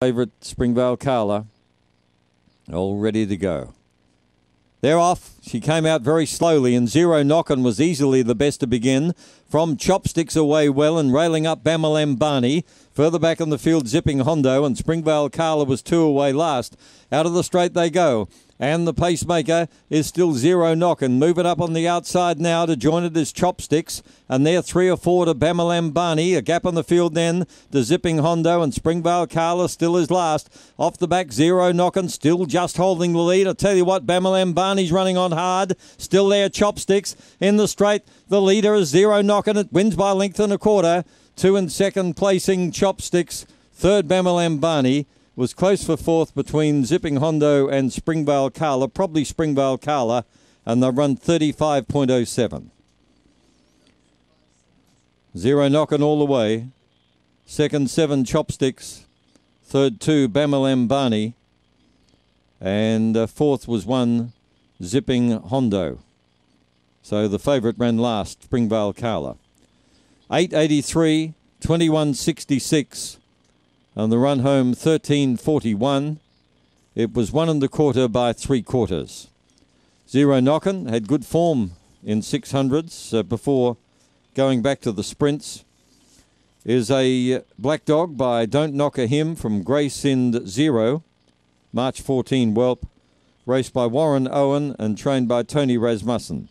favourite Springvale Carla, all ready to go. They're off. She came out very slowly, and Zero Knockin was easily the best to begin. From Chopsticks away well and railing up Bamalem Barney. Further back in the field, zipping Hondo, and Springvale Carla was two away last. Out of the straight they go. And the pacemaker is still Zero Knockin. Move it up on the outside now to join it as chopsticks. And there three or four to Bamalam Barney. A gap on the field then to Zipping Hondo and Springvale Carla still is last. Off the back, Zero Knockin, still just holding the lead. I tell you what, Bamalam Barney's running on hard. Still there, chopsticks in the straight. The leader is Zero Knockin. It wins by length and a quarter. Two and second placing chopsticks. Third, Bamalam Barney was close for fourth between Zipping Hondo and Springvale Carla, probably Springvale Carla, and they run 35.07. Zero Knockin all the way. Second, seven chopsticks. Third, two, Bamalem Barney. And uh, fourth was one, Zipping Hondo. So the favourite ran last, Springvale Carla. 883, 2166. On the run home, 13.41. It was one and a quarter by three quarters. Zero Knockin had good form in 600s uh, before going back to the sprints. Is a black dog by Don't Knock a Him from Grace in Zero, March 14 whelp, raced by Warren Owen and trained by Tony Rasmussen.